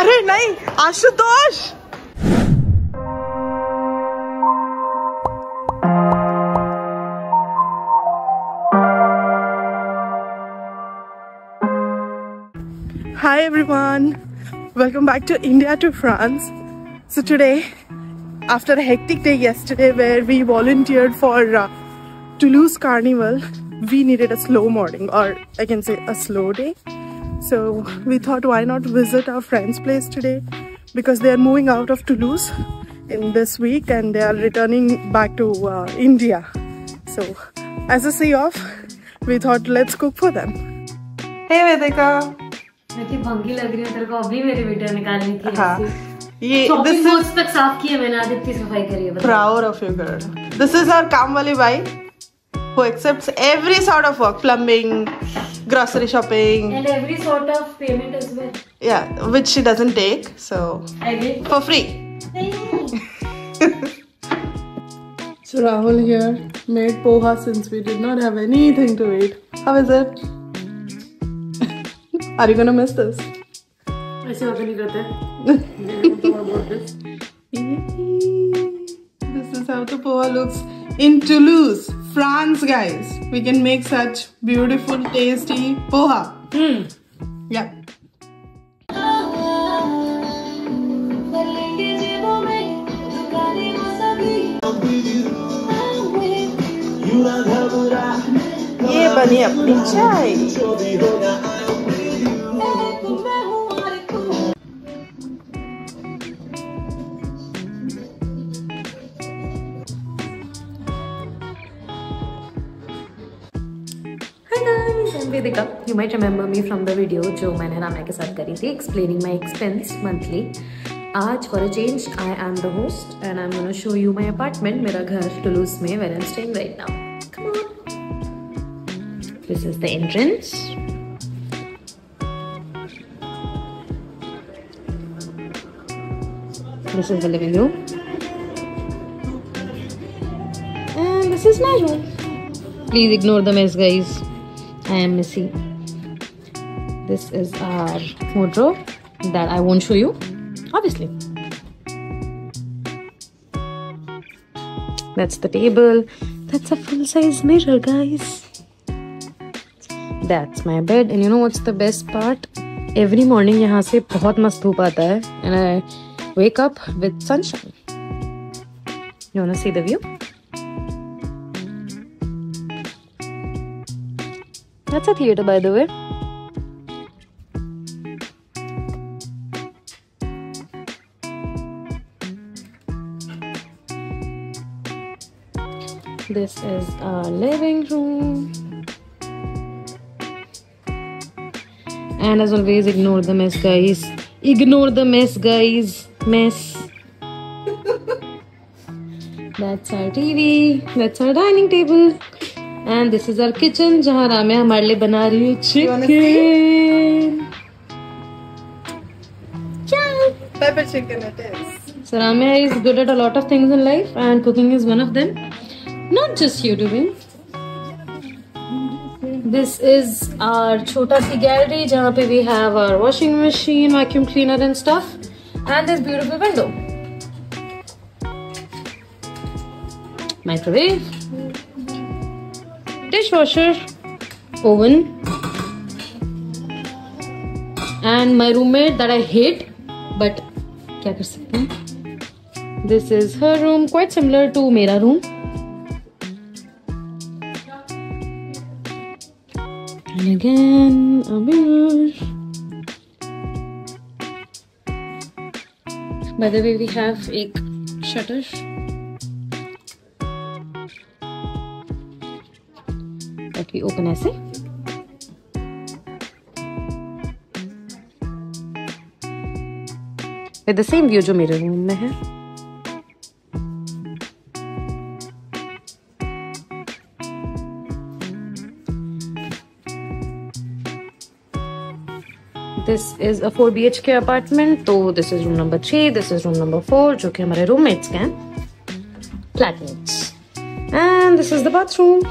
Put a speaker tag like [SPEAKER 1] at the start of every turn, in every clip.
[SPEAKER 1] अरे नहीं Ashutosh Hi everyone, welcome back to India to France. So today, after a hectic day yesterday where we volunteered for uh, Toulouse Carnival, we needed a slow morning or I can say a slow day. So we thought why not visit our friend's place today because they are moving out of Toulouse in this week and they are returning back to uh, India. So as a see off, we thought let's cook for them. Hey Vedika.
[SPEAKER 2] मैं भंगी लग रही हूँ तेरे को अभी मेरी video निकालनी थी
[SPEAKER 1] हाँ ये
[SPEAKER 2] this is तक साफ की है मैंने आज इतनी सफाई करी है
[SPEAKER 1] proud of you girl this is our काम वाली by who accepts every sort of work plumbing grocery shopping
[SPEAKER 2] and every sort of payment as well
[SPEAKER 1] yeah which she doesn't take so
[SPEAKER 2] I
[SPEAKER 1] for free so Rahul here made poha since we did not have anything to eat how is it Are you gonna miss this?
[SPEAKER 2] ऐसे होता नहीं करते
[SPEAKER 1] This is how the poha looks in Toulouse, France, guys. We can make such beautiful, tasty poha.
[SPEAKER 2] Hmm.
[SPEAKER 1] Yeah. ये बनी अपनी चाय
[SPEAKER 2] you might remember me from the video जो मैंने राम्या के साथ करी थी एक्सप्लेनिंग माई एक्सपेंस मंथली आज for a change I am the host and I am show you my apartment मेरा घर टुलूस में where am staying right now this is the entrance This is the living room. And this is my room. Please ignore the mess, guys. I am Missy. This is our wardrobe that I won't show you, obviously. That's the table. That's a full size mirror, guys. That's my bed. And you know what's the best part? Every morning यहाँ से बहुत मस्त धूप आता है and I wake up with sunshine. You wanna see the view? That's a theater, by the way. This is our living room. And as always, ignore the mess, guys. Ignore the mess, guys. Mess. That's our TV. That's our dining table. And this is our kitchen जहाँ राम्या हमारे लिए बना रही है chicken
[SPEAKER 1] Pepper chicken it is.
[SPEAKER 2] So Ramya is good at a lot of things in life and cooking is one of them. Not just YouTubing. This is our छोटा सी gallery जहाँ पे we have our washing machine, vacuum cleaner and stuff and this beautiful window. Microwave. dishwasher, oven, and my roommate that I hate, but क्या कर सकते हैं This is her room, quite similar to मेरा room. And again, a mirror. By the way, we have a shutter. that we open ऐसे with the same view जो मेरे room में है this is a 4 BHK apartment तो this is room number 3 this is room number 4 जो कि हमारे roommates के हैं flatmates and this is the bathroom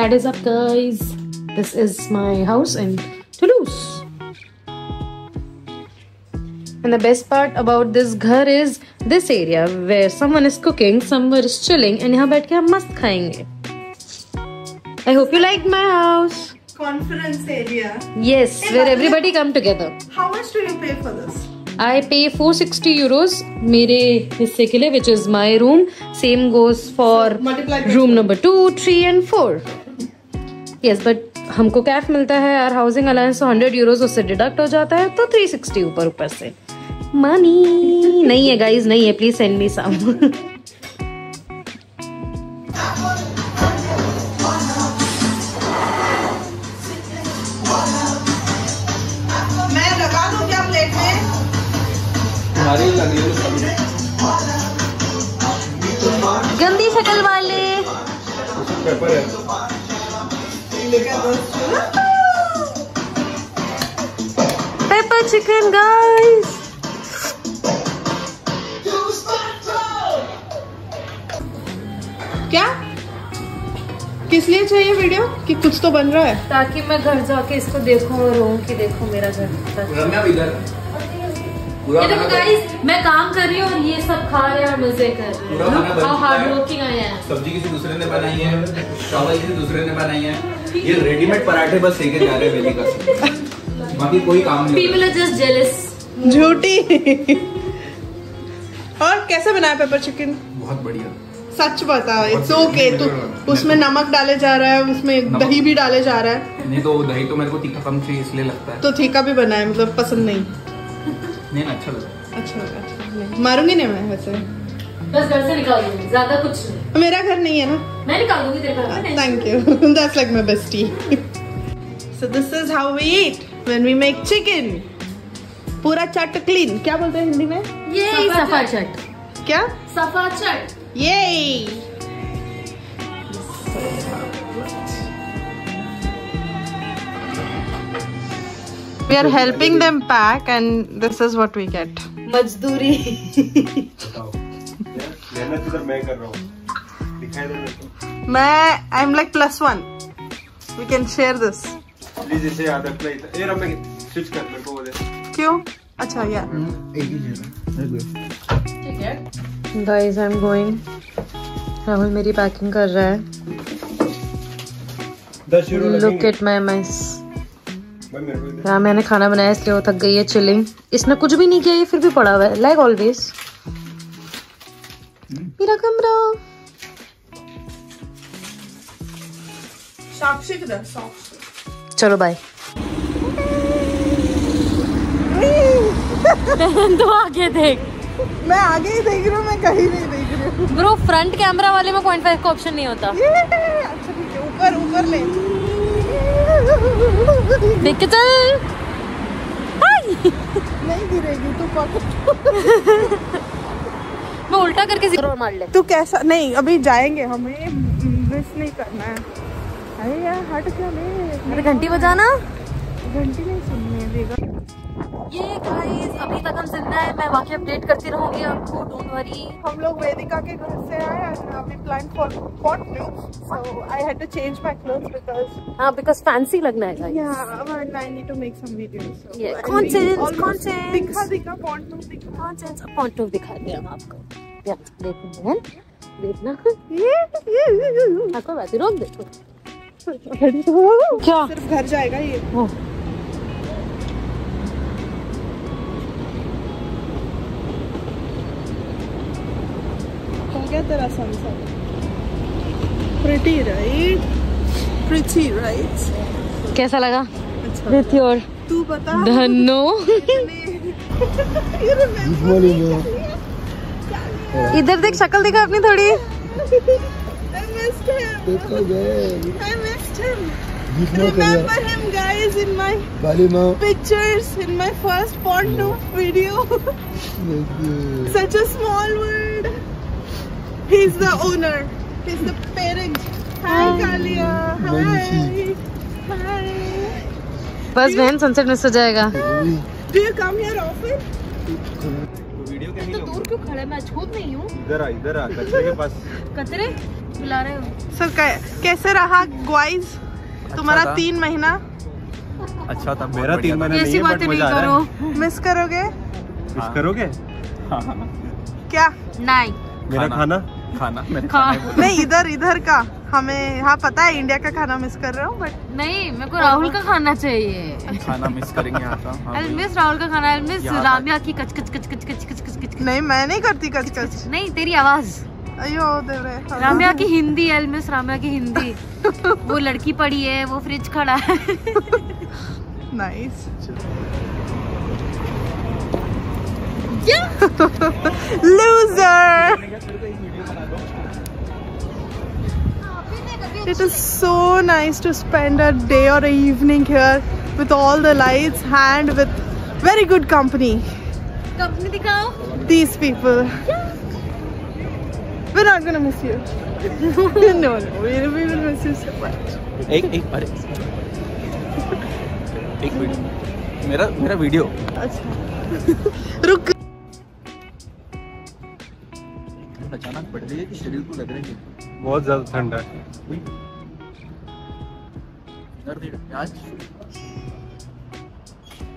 [SPEAKER 2] that is up guys this is my house in toulouse and the best part about this ghar is this area where someone is cooking someone is chilling and यहाँ बैठ के हम मस्त खाएँगे I hope you liked my house
[SPEAKER 1] Conference area.
[SPEAKER 2] yes hey, where everybody come together
[SPEAKER 1] How much do you pay for this?
[SPEAKER 2] I pay 460 euros मेरे हिस्से के लिए which is my room same goes for
[SPEAKER 1] by
[SPEAKER 2] room number 2 3 and 4 yes but हमको कैफ मिलता है यार housing alliance तो 100 Euros उससे डिडक्ट हो जाता है तो 360 ऊपर ऊपर से मनी नहीं है गाइस नहीं है
[SPEAKER 1] please send me
[SPEAKER 3] some paper है पेपर
[SPEAKER 2] चिकन गाइस
[SPEAKER 1] क्या? किस लिए चाहिए वीडियो कि कुछ तो बन रहा है।
[SPEAKER 2] ताकि मैं घर जाके इसको देखूँ और रोऊं कि देखो मेरा घर।
[SPEAKER 3] रम्या भी इधर
[SPEAKER 2] ये देखो गाइस मैं काम कर रही हूँ और ये सब खा रहे हैं और मज़े कर रहे हैं। How
[SPEAKER 3] hard
[SPEAKER 2] working I am
[SPEAKER 3] सब्ज़ी किसी दूसरे ने बनाई है चावल किसी दूसरे ने बनाई है। ये रेडीमेड पराठे बस सेके जा रहे हैं से बाकी कोई काम नहीं
[SPEAKER 2] पीपल आर जस्ट जेलस
[SPEAKER 1] झूठी। और कैसे बनाया पेपर चिकन
[SPEAKER 3] बहुत बढ़िया।
[SPEAKER 1] सच बता इट्स ओके तो उसमें नमक डाले जा रहा है उसमें दही भी डाले जा रहा है।
[SPEAKER 3] नहीं तो दही तो मेरे को तीखा कम चाहिए इसलिए लगता है।
[SPEAKER 1] तो ठीका भी बनाया मतलब पसंद नहीं।
[SPEAKER 3] नहीं ना अच्छा लगा
[SPEAKER 1] अच्छा अच्छा नहीं। मारूँगी नहीं मैं वैसे।
[SPEAKER 2] बस घर से निकाल दूँगी ज़्यादा कुछ नहीं।
[SPEAKER 1] मेरा घर नहीं है ना?
[SPEAKER 2] मैं निकाल दूँगी तेरे घर में
[SPEAKER 1] Thank you. That's like my bestie. so this is how we eat when we make chicken. पूरा चट क्लीन क्या बोलते हैं हिंदी में?
[SPEAKER 2] ये सफ़ा चट।
[SPEAKER 1] क्या?
[SPEAKER 2] सफ़ा चट।
[SPEAKER 1] ये We are helping them pack and this is what we get.
[SPEAKER 2] मजदूरी।
[SPEAKER 4] मैं हूँ
[SPEAKER 1] मैं I am like plus one we can share this
[SPEAKER 4] please इसे याद रखना इधर ए रम्या स्विच कर मेरे को वो दे
[SPEAKER 1] क्यों? अच्छा या
[SPEAKER 2] guys I am going Rahul मेरी पैकिंग कर रहा है। लुक एट माय माइस यहाँ मैंने खाना बनाया इसलिए वो थक गई है चिलिंग इसने कुछ भी नहीं किया ये फिर भी पड़ा हुआ है। लाइक ऑलवेज मेरा कमरा।
[SPEAKER 1] साक्षी किधर साक्षी।
[SPEAKER 2] चलो बाय तो आगे देख।
[SPEAKER 1] मैं आगे ही देख रही हूँ मैं कहीं नहीं देख रही हूँ।
[SPEAKER 2] ब्रो फ्रंट कैमरा वाले में पॉइंट फाइव का ऑप्शन नहीं होता।
[SPEAKER 1] ये, अच्छा ठीक है ऊपर ऊपर ले।
[SPEAKER 2] देख के चल
[SPEAKER 1] नहीं गिरेगी तू पकड़।
[SPEAKER 2] मैं उल्टा करके ज़ीरो मार ले।
[SPEAKER 1] तू कैसा नहीं अभी जाएँगे हमें मिस नहीं करना है। अरे यार हट क्या ले
[SPEAKER 2] अरे घंटी बजाना।
[SPEAKER 1] घंटी नहीं सुननी। है
[SPEAKER 2] ये गाइस अभी तक हम ज़िंदा है मैं वाकई अपडेट करती रहूँगी आपको डोंट वरी
[SPEAKER 1] हम लोग वेदिका के घर से आए अभी plan for pot so I had to change my clothes because
[SPEAKER 2] हाँ बिकॉज़ फैंसी लगना है
[SPEAKER 1] गाइस या I need to make some videos so
[SPEAKER 2] कौन
[SPEAKER 1] से कौन
[SPEAKER 2] से
[SPEAKER 1] दिखा दिखा पॉट टू दिखा।
[SPEAKER 2] कौन से पॉट टू दिखा दिया हम आपको। या देखो हैं देखना।
[SPEAKER 1] ये ये
[SPEAKER 2] आपको बात रोक देखो क्या?
[SPEAKER 1] सिर्फ़ घर जाएगा ये। get the sunset. Pretty, right? Pretty, right?
[SPEAKER 2] कैसा लगा? विथ योर
[SPEAKER 1] तू बता। नो
[SPEAKER 2] इधर देख शक्ल देखा अपनी थोड़ी।
[SPEAKER 1] Small world He's the owner. He's the parent. Hi, Kalia. Hi. Hi.
[SPEAKER 2] बस बहन सनसेट मिस हो जाएगा।
[SPEAKER 1] Do you come here often?
[SPEAKER 4] Video
[SPEAKER 2] तो दूर क्यों खड़ा मैं नहीं हूँ।
[SPEAKER 4] इधर आ इधर आ कचरे के पास।
[SPEAKER 2] कतरे बुला रहे हो?
[SPEAKER 1] सर कैसे रहा ग्वाइज तुम्हारा
[SPEAKER 3] था।
[SPEAKER 1] तीन महीना?
[SPEAKER 3] अच्छा था
[SPEAKER 4] मेरा तीन महीने नहीं है बट मज़ा आ रहा है।
[SPEAKER 1] मिस करोगे?
[SPEAKER 4] मिस करोगे?
[SPEAKER 1] क्या?
[SPEAKER 2] नहीं
[SPEAKER 4] मेरा खाना?
[SPEAKER 3] खाना मेरे
[SPEAKER 2] खा।
[SPEAKER 1] नहीं इधर इधर का। हमें हाँ पता है इंडिया का खाना मिस कर रहे हो बट
[SPEAKER 2] नहीं मेरे को राहुल का खाना चाहिए।
[SPEAKER 3] खाना मिस करेंगे यहाँ का हाँ
[SPEAKER 2] आई
[SPEAKER 3] भाई।
[SPEAKER 2] मिस राहुल का खाना आई मिस रामिया की कच कच कच कच कच कच कच कच
[SPEAKER 1] नहीं मैं नहीं करती कच कच
[SPEAKER 2] नहीं तेरी आवाज़।
[SPEAKER 1] अयो देवरे
[SPEAKER 2] रामिया की हिंदी आई मिस रामिया की हिंदी। वो लड़की पड़ी है वो फ्रिज खड़ा है।
[SPEAKER 1] Nice loser It is so nice to spend a day or a evening here with all the lights and with very good company.
[SPEAKER 2] Company दिखाओ
[SPEAKER 1] These people. We're not gonna miss you. no, no, we, we will miss you so much.
[SPEAKER 3] एक एक अरे एक video मेरा मेरा video
[SPEAKER 1] अच्छा रुक
[SPEAKER 3] बढ़ रही है कि शरीर को लग रही है
[SPEAKER 4] बहुत ज़्यादा ठंडा है।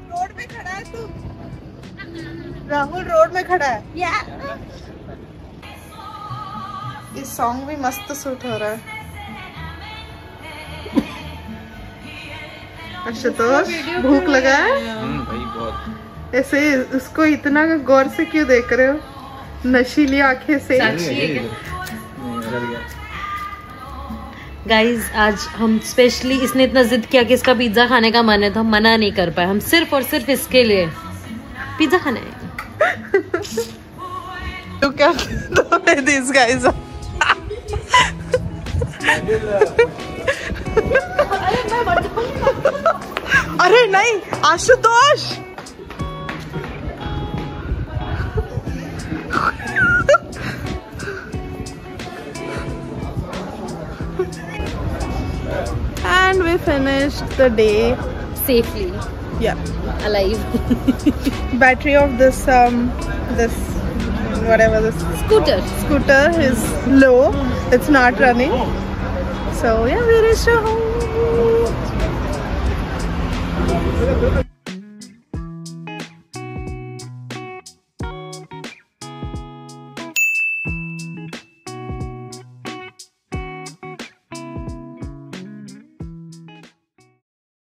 [SPEAKER 1] रोड में खड़ा है तू। राहुल रोड में खड़ा है। इस सॉन्ग भी मस्त सूट हो रहा है। आशुतोष भूख लगा है?
[SPEAKER 3] हम्म भाई बहुत।
[SPEAKER 1] ऐसे उसको इतना गौर से क्यों देख रहे हो? नशीली आँखें से।
[SPEAKER 2] गाइज़ आज हम स्पेशली इसने इतना जिद किया कि इसका पिज्जा खाने का मन है तो हम मना नहीं कर पाए। हम सिर्फ़ और सिर्फ़ इसके लिए पिज्जा खाना है।
[SPEAKER 1] Look at these guys अरे नहीं Ashutosh. We finished the day
[SPEAKER 2] safely.
[SPEAKER 1] Yeah.
[SPEAKER 2] Alive.
[SPEAKER 1] Battery of this um this whatever this
[SPEAKER 2] scooter.
[SPEAKER 1] scooter is low. It's not running. So yeah we reached our home